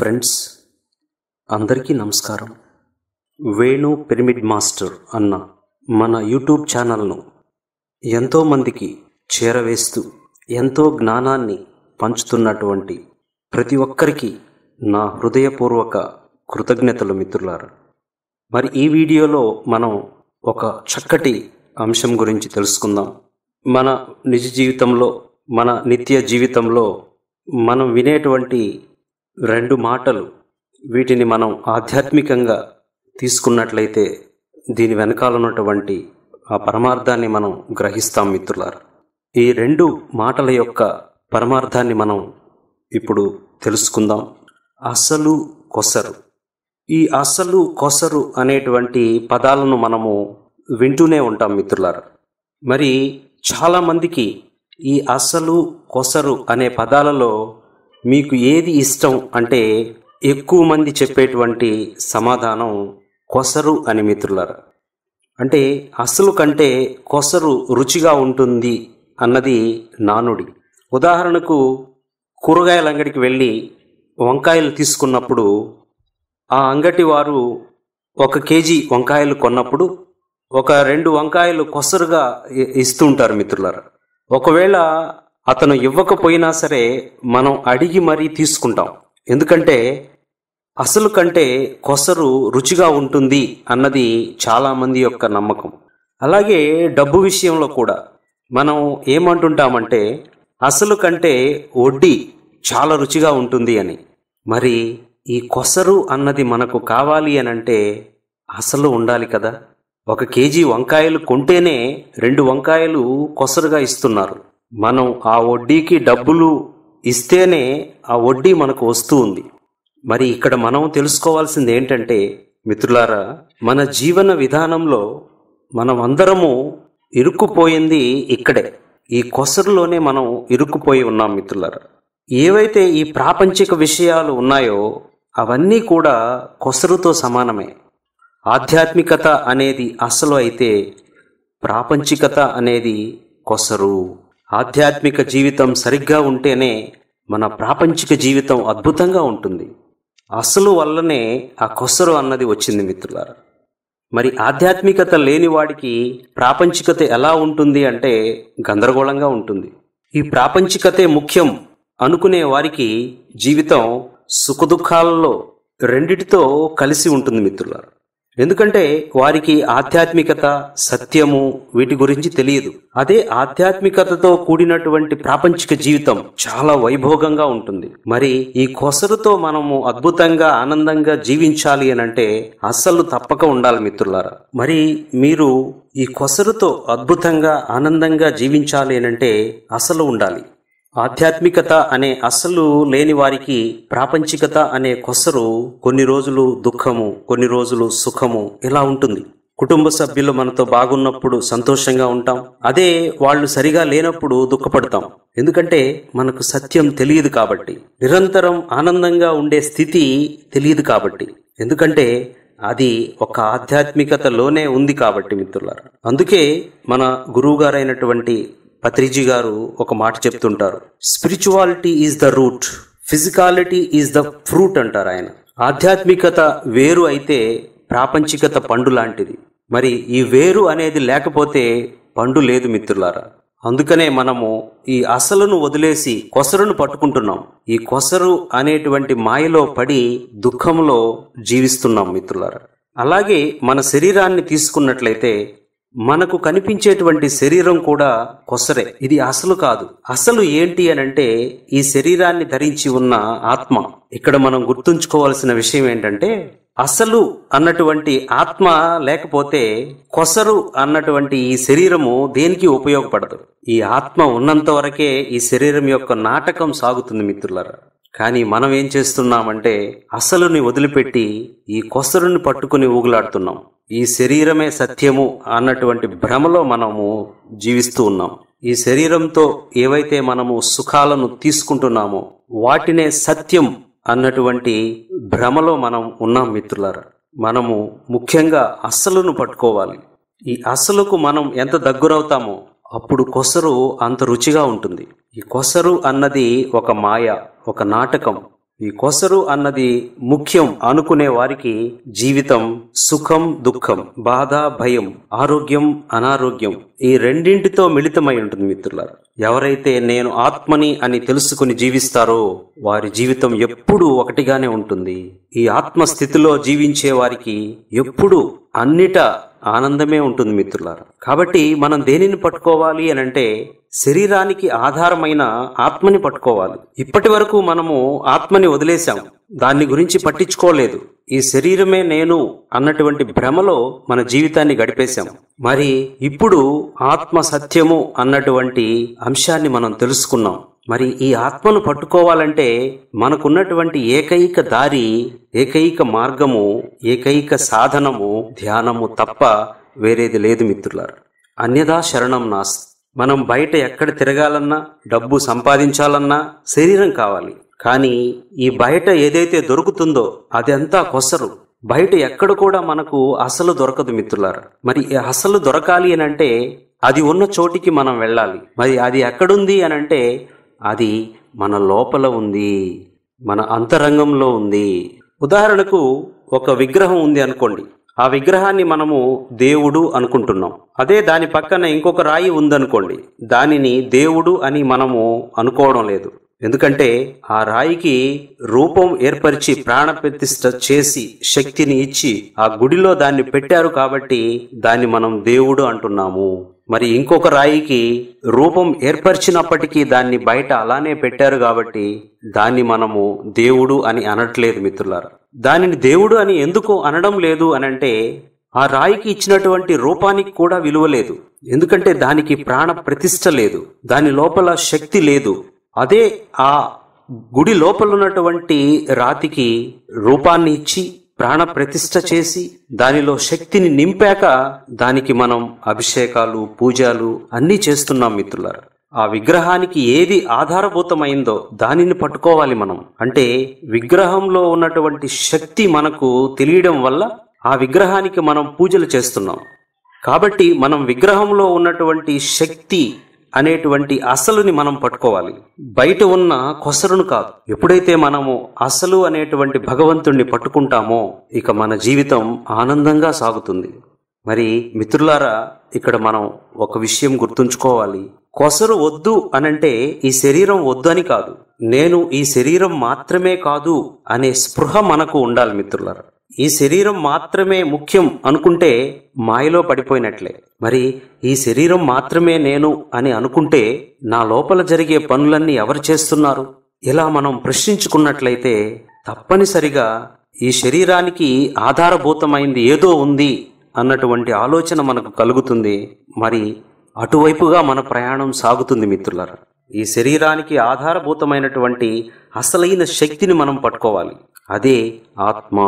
Friends అందరికీ నమస్కారం. Venu pyramid master అన్న మన యూట్యూబ్ ఛానల్ను ఎంతోమందికి చేరవేస్తూ ఎంతో జ్ఞానాన్ని పంచుతున్నటువంటి ప్రతి ఒక్కరికి నా హృదయపూర్వక కృతజ్ఞతలు మిత్రులారు. మరి ఈ వీడియోలో మనం ఒక చక్కటి అంశం గురించి తెలుసుకుందాం. మన నిజ జీవితంలో మన నిత్య జీవితంలో మనం వినేటువంటి రెండు మాటలు వీటిని మనం ఆధ్యాత్మికంగా తీసుకున్నట్లయితే దీని వెనకాల ఉన్నటువంటి ఆ పరమార్థాన్ని మనం గ్రహిస్తాం మిత్రులారు. ఈ రెండు మాటల యొక్క పరమార్థాన్ని మనం ఇప్పుడు తెలుసుకుందాం. అసలు కొసరు. ఈ అసలు కొసరు అనేటువంటి పదాలను మనము వింటూనే ఉంటాం మిత్రులారు. మరి చాలామందికి ఈ అసలు కొసరు అనే పదాలలో మీకు ఏది ఇష్టం అంటే ఎక్కువ మంది చెప్పేటువంటి సమాధానం కొసరు అని మిత్రులరా. అంటే అసలు కంటే కొసరు రుచిగా ఉంటుంది అన్నది నానుడి. ఉదాహరణకు కూరగాయల అంగడికి వెళ్ళి వంకాయలు తీసుకున్నప్పుడు ఆ అంగటి వారు ఒక కేజీ వంకాయలు కొన్నప్పుడు ఒక రెండు వంకాయలు కొసరుగా ఇస్తుంటారు మిత్రులారా. ఒకవేళ అతను ఇవ్వకపోయినా సరే మనం అడిగి మరీ తీసుకుంటాం. ఎందుకంటే అసలు కంటే కొసరు రుచిగా ఉంటుంది అన్నది చాలామంది యొక్క నమ్మకం. అలాగే డబ్బు విషయంలో కూడా మనం ఏమంటుంటామంటే అసలు కంటే వడ్డీ చాలా రుచిగా ఉంటుంది అని. మరి ఈ కొసరు అన్నది మనకు కావాలి అని అంటే అసలు ఉండాలి కదా? ఒక కేజీ వంకాయలు కొంటేనే రెండు వంకాయలు కొసరుగా ఇస్తున్నారు. మనం ఆ వడ్డీకి డబ్బులు ఇస్తేనే ఆ వడ్డీ మనకు వస్తూ ఉంది మరి ఇక్కడ మనం తెలుసుకోవాల్సింది ఏంటంటే మిత్రులారా మన జీవన విధానంలో మనం అందరము ఇరుక్కుపోయింది ఇక్కడే. ఈ కొసరులోనే మనం ఇరుక్కుపోయి ఉన్నాం మిత్రులారా. ఏవైతే ఈ ప్రాపంచిక విషయాలు ఉన్నాయో అవన్నీ కూడా కొసరుతో సమానమే. ఆధ్యాత్మికత అనేది అసలు అయితే ప్రాపంచికత అనేది కొసరు. ఆధ్యాత్మిక జీవితం సరిగ్గా ఉంటేనే మన ప్రాపంచిక జీవితం అద్భుతంగా ఉంటుంది. అసలు వల్లనే ఆ కొసరు అన్నది వచ్చింది మిత్రులారా. మరి ఆధ్యాత్మికత లేని వాడికి ప్రాపంచికత ఎలా ఉంటుంది అంటే గందరగోళంగా ఉంటుంది. ఈ ప్రాపంచికతే ముఖ్యం అనుకునే వారికి జీవితం సుఖదుఖాలలో రెండిటితో కలిసి ఉంటుంది మిత్రులారా. ఎందుకంటే వారికి ఆధ్యాత్మికత సత్యము వీటి గురించి తెలియదు. అదే ఆధ్యాత్మికతతో కూడినటువంటి ప్రాపంచిక జీవితం చాలా వైభోగంగా ఉంటుంది. మరి ఈ కొసరుతో మనము అద్భుతంగా ఆనందంగా జీవించాలి అని అంటే అస్సలు తప్పక ఉండాలి మిత్రులారా. మరి మీరు ఈ కొసరుతో అద్భుతంగా ఆనందంగా జీవించాలి అని అంటే అసలు ఉండాలి. ఆధ్యాత్మికత అనే అసలు లేని వారికి ప్రాపంచికత అనే కొసరు కొన్ని రోజులు దుఃఖము కొన్ని రోజులు సుఖము ఇలా ఉంటుంది. కుటుంబ సభ్యులు మనతో బాగున్నప్పుడు సంతోషంగా ఉంటాం. అదే వాళ్ళు సరిగా లేనప్పుడు దుఃఖపడతాం. ఎందుకంటే మనకు సత్యం తెలియదు కాబట్టి. నిరంతరం ఆనందంగా ఉండే స్థితి తెలియదు కాబట్టి. ఎందుకంటే అది ఒక ఆధ్యాత్మికతలోనే ఉంది కాబట్టి మిత్రులారా. అందుకే మన గురువు గారైనటువంటి పత్రిజీ గారు ఒక మాట చెప్తుంటారు. Spirituality is the root physicality is the fruit అంటారు ఆయన. ఆధ్యాత్మికత వేరు అయితే ప్రాపంచికత పండు లాంటిది. మరి ఈ వేరు అనేది లేకపోతే పండు లేదు మిత్రులారా. అందుకనే మనము ఈ అసలును వదిలేసి కొసరును పట్టుకుంటున్నాం. ఈ కొసరు అనేటువంటి మాయలో పడి దుఃఖంలో జీవిస్తున్నాం మిత్రులారా. అలాగే మన శరీరాన్ని తీసుకున్నట్లయితే మనకు కనిపించేటువంటి శరీరం కూడా కొసరే. ఇది అసలు కాదు. అసలు ఏంటి అని అంటే ఈ శరీరాన్ని ధరించి ఉన్న ఆత్మ. ఇక్కడ మనం గుర్తుంచుకోవాల్సిన విషయం ఏంటంటే అసలు అన్నటువంటి ఆత్మ లేకపోతే కొసరు అన్నటువంటి ఈ శరీరము దేనికి ఉపయోగపడదు? ఈ ఆత్మ ఉన్నంత వరకే ఈ శరీరం యొక్క నాటకం సాగుతుంది మిత్రులరా. కానీ మనం ఏం చేస్తున్నామంటే అసలుని వదిలిపెట్టి ఈ కొసరుని పట్టుకుని ఊగులాడుతున్నాం. ఈ శరీరమే సత్యము అన్నటువంటి భ్రమలో మనము జీవిస్తూ ఉన్నాం. ఈ శరీరంతో ఏవైతే మనము సుఖాలను తీసుకుంటున్నామో వాటినే సత్యం అన్నటువంటి భ్రమలో మనం ఉన్నాం మిత్రులారా. మనము ముఖ్యంగా అసలును పట్టుకోవాలి. ఈ అసలుకు మనం ఎంత దగ్గరవుతామో అప్పుడు కొసరు అంత రుచిగా ఉంటుంది. ఈ కొసరు అన్నది ఒక మాయ ఒక నాటకం. ఈ కొసరు అన్నది ముఖ్యం అనుకునే వారికి జీవితం సుఖం దుఃఖం బాధ భయం ఆరోగ్యం అనారోగ్యం ఈ రెండింటితో మిళితమై ఉంటుంది మిత్రులారు. ఎవరైతే నేను ఆత్మని అని తెలుసుకుని జీవిస్తారో వారి జీవితం ఎప్పుడూ ఒకటిగానే ఉంటుంది. ఈ ఆత్మ స్థితిలో జీవించే వారికి ఎప్పుడు అన్నిట ఆనందమే ఉంటుంది మిత్రులారా. కాబట్టి మనం దేనిని పట్టుకోవాలి అని అంటే శరీరానికి ఆధారమైన ఆత్మని పట్టుకోవాలి. ఇప్పటి వరకు మనము ఆత్మని వదిలేశాం దాన్ని గురించి పట్టించుకోలేదు. ఈ శరీరమే నేను అన్నటువంటి భ్రమలో మన జీవితాన్ని గడిపేశాం మరి ఇప్పుడు ఆత్మ సత్యము అన్నటువంటి అంశాన్ని మనం తెలుసుకున్నాం. మరి ఈ ఆత్మను పట్టుకోవాలంటే మనకున్నటువంటి ఏకైక దారి ఏకైక మార్గము ఏకైక సాధనము ధ్యానము తప్ప వేరేది లేదు మిత్రులారు. అన్యదా శరణం నాస్. మనం బయట ఎక్కడ తిరగాలన్నా డబ్బు సంపాదించాలన్నా శరీరం కావాలి. కానీ ఈ బయట ఏదైతే దొరుకుతుందో అదంతా కొసరు. బయట ఎక్కడ కూడా మనకు అసలు దొరకదు మిత్రులారు. మరి అసలు దొరకాలి అని అంటే అది ఉన్న చోటికి మనం వెళ్ళాలి. మరి అది ఎక్కడుంది అని అంటే అది మన లోపల ఉంది మన అంతరంగంలో ఉంది. ఉదాహరణకు ఒక విగ్రహం ఉంది అనుకోండి. ఆ విగ్రహాన్ని మనము దేవుడు అనుకుంటున్నాం. అదే దాని పక్కన ఇంకొక రాయి ఉందనుకోండి. దానిని దేవుడు అని మనము అనుకోవడం లేదు. ఎందుకంటే ఆ రాయికి రూపం ఏర్పరిచి ప్రాణప్రతిష్ఠ చేసి శక్తిని ఇచ్చి ఆ గుడిలో దాన్ని పెట్టారు కాబట్టి దాన్ని మనం దేవుడు అంటున్నాము. మరి ఇంకొక రాయికి రూపం ఏర్పరిచినప్పటికీ దాన్ని బయట అలానే పెట్టారు కాబట్టి దాన్ని మనము దేవుడు అని అనట్లేదు మిత్రులారా. దానిని దేవుడు అని ఎందుకు అనడం లేదు అని అంటే ఆ రాయికి ఇచ్చినటువంటి రూపానికి కూడా విలువ లేదు. ఎందుకంటే దానికి ప్రాణ ప్రతిష్ట లేదు. దాని లోపల శక్తి లేదు. అదే ఆ గుడి లోపల ఉన్నటువంటి రాతికి రూపాన్ని ఇచ్చి ప్రాణ ప్రతిష్ట చేసి దానిలో శక్తిని నింపాక దానికి మనం అభిషేకాలు పూజలు అన్నీ చేస్తున్నాం మిత్రులారా. ఆ విగ్రహానికి ఏది ఆధారభూతమైందో దానిని పట్టుకోవాలి మనం. అంటే విగ్రహంలో ఉన్నటువంటి శక్తి మనకు తెలియడం వల్ల ఆ విగ్రహానికి మనం పూజలు చేస్తున్నాం. కాబట్టి మనం విగ్రహంలో ఉన్నటువంటి శక్తి అనేటువంటి అసలుని మనం పట్టుకోవాలి. బయట ఉన్న కొసరును కాదు. ఎప్పుడైతే మనము అసలు అనేటువంటి భగవంతుణ్ణి పట్టుకుంటామో ఇక మన జీవితం ఆనందంగా సాగుతుంది. మరి మిత్రులారా ఇక్కడ మనం ఒక విషయం గుర్తుంచుకోవాలి. కొసరు వద్దు అనంటే ఈ శరీరం వద్దు అని కాదు. నేను ఈ శరీరం మాత్రమే కాదు అనే స్పృహ మనకు ఉండాలి మిత్రులారా. ఈ శరీరం మాత్రమే ముఖ్యం అనుకుంటే మాయలో పడిపోయినట్లే. మరి ఈ శరీరం మాత్రమే నేను అని అనుకుంటే నా లోపల జరిగే పనులన్నీ ఎవరు చేస్తున్నారు? ఇలా మనం ప్రశ్నించుకున్నట్లయితే తప్పనిసరిగా ఈ శరీరానికి ఆధారభూతమైంది ఏదో ఉంది అన్నటువంటి ఆలోచన మనకు కలుగుతుంది. మరి అటువైపుగా మన ప్రయాణం సాగుతుంది మిత్రులారా. ఈ శరీరానికి ఆధారభూతమైనటువంటి అసలైన శక్తిని మనం పట్టుకోవాలి. అదే ఆత్మ.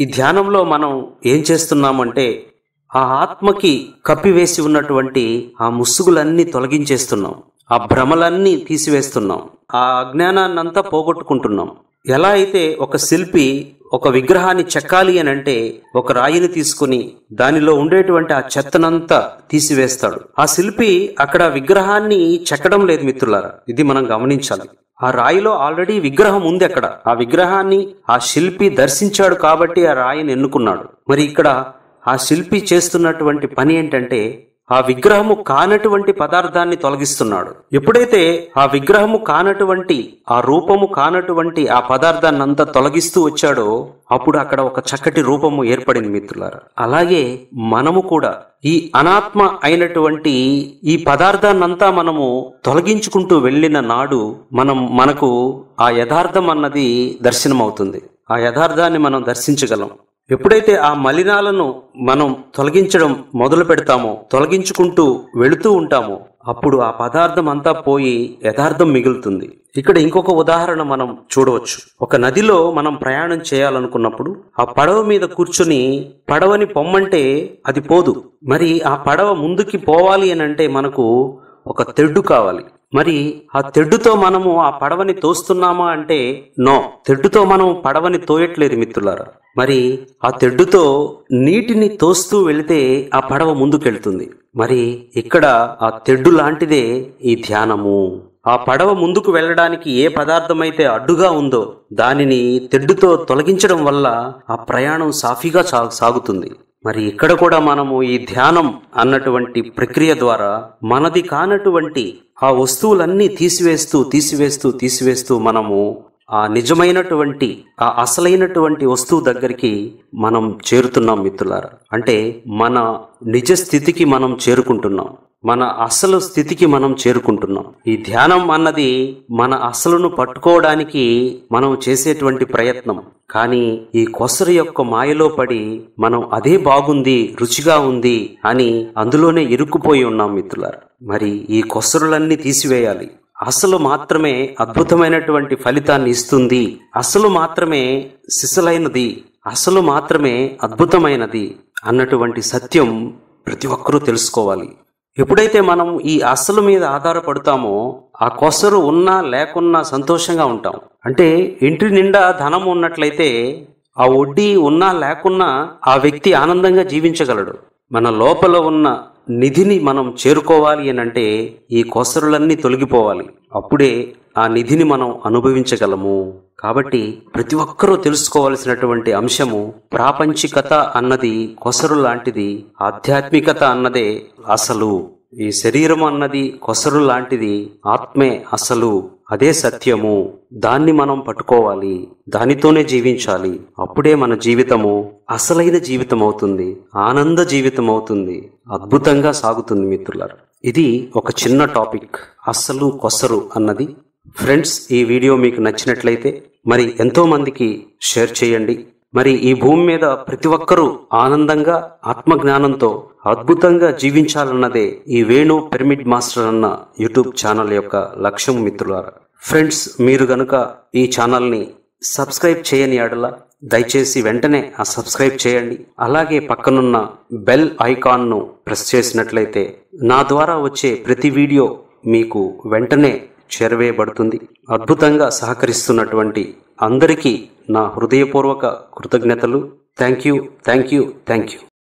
ఈ ధ్యానంలో మనం ఏం చేస్తున్నామంటే ఆ ఆత్మకి కప్పివేసి ఉన్నటువంటి ఆ ముసుగులన్నీ తొలగించేస్తున్నాం. ఆ భ్రమలన్నీ తీసివేస్తున్నాం. ఆ అజ్ఞానాన్నంతా పోగొట్టుకుంటున్నాం. ఎలా అయితే ఒక శిల్పి ఒక విగ్రహాన్ని చెక్కాలి అని అంటే ఒక రాయిని తీసుకుని దానిలో ఉండేటువంటి ఆ చెత్తనంతా తీసివేస్తాడు. ఆ శిల్పి అక్కడ విగ్రహాన్ని చెక్కడం లేదు మిత్రులారా. ఇది మనం గమనించాలి. ఆ రాయిలో ఆల్రెడీ విగ్రహం ఉంది అక్కడ. ఆ విగ్రహాన్ని ఆ శిల్పి దర్శించాడు కాబట్టి ఆ రాయిని ఎన్నుకున్నాడు. మరి ఇక్కడ ఆ శిల్పి చేస్తున్నటువంటి పని ఏంటంటే ఆ విగ్రహము కానటువంటి పదార్థాన్ని తొలగిస్తున్నాడు. ఎప్పుడైతే ఆ విగ్రహము కానటువంటి ఆ రూపము కానటువంటి ఆ పదార్థాన్ని అంతా తొలగిస్తూ వచ్చాడో అప్పుడు అక్కడ ఒక చక్కటి రూపము ఏర్పడింది మిత్రులారా. అలాగే మనము కూడా ఈ అనాత్మ అయినటువంటి ఈ పదార్థాన్నంతా మనము తొలగించుకుంటూ వెళ్ళిన నాడు మనం మనకు ఆ యథార్థం అన్నది దర్శనమవుతుంది. ఆ యథార్థాన్ని మనం దర్శించగలం. ఎప్పుడైతే ఆ మలినాలను మనం తొలగించడం మొదలు పెడతామో తొలగించుకుంటూ వెళుతూ ఉంటామో అప్పుడు ఆ పదార్థం అంతా పోయి యథార్థం మిగులుతుంది. ఇక్కడ ఇంకొక ఉదాహరణ మనం చూడవచ్చు. ఒక నదిలో మనం ప్రయాణం చేయాలనుకున్నప్పుడు ఆ పడవ మీద కూర్చుని పడవని పొమ్మంటే అది పోదు. మరి ఆ పడవ ముందుకి పోవాలి అని అంటే మనకు ఒక తెడ్డు కావాలి. మరి ఆ తెడ్డుతో మనము ఆ పడవని తోస్తున్నామా అంటే నో. తెడ్డుతో మనం పడవని తోయట్లేదు మిత్రులారా. మరి ఆ తెడ్డుతో నీటిని తోస్తూ వెళితే ఆ పడవ ముందుకెళ్తుంది. మరి ఇక్కడ ఆ తెడ్డు లాంటిదే ఈ ధ్యానము. ఆ పడవ ముందుకు వెళ్ళడానికి ఏ పదార్థమైతే అడ్డుగా ఉందో దానిని తెడ్డుతో తొలగించడం వల్ల ఆ ప్రయాణం సాఫీగా సా- సాగుతుంది. మరి ఇక్కడ కూడా మనము ఈ ధ్యానం అన్నటువంటి ప్రక్రియ ద్వారా మనది కానటువంటి ఆ వస్తువులన్నీ తీసివేస్తూ తీసివేస్తూ తీసివేస్తూ మనము ఆ నిజమైనటువంటి ఆ అసలైనటువంటి వస్తువు దగ్గరికి మనం చేరుతున్నాం మిత్రులారా. అంటే మన నిజ స్థితికి మనం చేరుకుంటున్నాం. మన అసలు స్థితికి మనం చేరుకుంటున్నాం. ఈ ధ్యానం అన్నది మన అసలును పట్టుకోవడానికి మనం చేసేటువంటి ప్రయత్నం. కానీ ఈ కొసరు యొక్క మాయలో పడి మనం అదే బాగుంది రుచిగా ఉంది అని అందులోనే ఇరుక్కుపోయి ఉన్నాం మిత్రులారు. మరి ఈ కొసరులన్నీ తీసివేయాలి. అసలు మాత్రమే అద్భుతమైనటువంటి ఫలితాన్ని ఇస్తుంది. అసలు మాత్రమే సిసలైనది. అసలు మాత్రమే అద్భుతమైనది అన్నటువంటి సత్యం ప్రతి ఒక్కరూ తెలుసుకోవాలి. ఎప్పుడైతే మనం ఈ అసలు మీద ఆధారపడతామో ఆ కొసరు ఉన్నా లేకున్నా సంతోషంగా ఉంటాం. అంటే ఇంటి నిండా ధనం ఉన్నట్లయితే ఆ వడ్డీ ఉన్నా లేకున్నా ఆ వ్యక్తి ఆనందంగా జీవించగలడు. మన లోపల ఉన్న నిధిని మనం చేరుకోవాలి అని అంటే ఈ కొసరులన్నీ తొలగిపోవాలి. అప్పుడే ఆ నిధిని మనం అనుభవించగలము. కాబట్టి ప్రతి ఒక్కరూ తెలుసుకోవాల్సినటువంటి అంశము ప్రాపంచికత అన్నది కొసరు లాంటిది ఆధ్యాత్మికత అన్నదే అసలు. ఈ శరీరం అన్నది కొసరు లాంటిది ఆత్మే అసలు. అదే సత్యము. దాన్ని మనం పట్టుకోవాలి. దానితోనే జీవించాలి. అప్పుడే మన జీవితము అసలైన జీవితం అవుతుంది ఆనంద జీవితం అవుతుంది అద్భుతంగా సాగుతుంది మిత్రులారు. ఇది ఒక చిన్న టాపిక్. అసలు కొసరు అన్నది ఫ్రెండ్స్ ఈ వీడియో మీకు నచ్చినట్లయితే మరి ఎంతోమందికి షేర్ చేయండి. మరి ఈ భూమి మీద ప్రతి ఒక్కరూ ఆనందంగా ఆత్మజ్ఞానంతో అద్భుతంగా జీవించాలన్నదే ఈ వేణు పిరమిడ్ మాస్టర్ అన్న యూట్యూబ్ ఛానల్ యొక్క లక్ష్యం మిత్రులారా. ఫ్రెండ్స్ మీరు గనుక ఈ ఛానల్ని సబ్స్క్రైబ్ చేయని ఆడలా దయచేసి వెంటనే ఆ సబ్స్క్రైబ్ చేయండి. అలాగే పక్కనున్న బెల్ ఐకాన్ను ప్రెస్ చేసినట్లయితే నా ద్వారా వచ్చే ప్రతి వీడియో మీకు వెంటనే చేరవేయబడుతుంది. అద్భుతంగా సహకరిస్తున్నటువంటి అందరికీ నా హృదయపూర్వక కృతజ్ఞతలు. Thank you thank you thank you